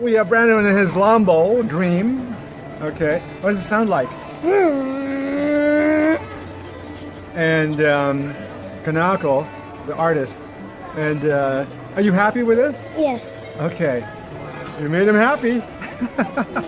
We have Brandon in his Lombo Dream. Okay, what does it sound like? And um, Kanako, the artist. And uh, are you happy with this? Yes. Okay, you made him happy.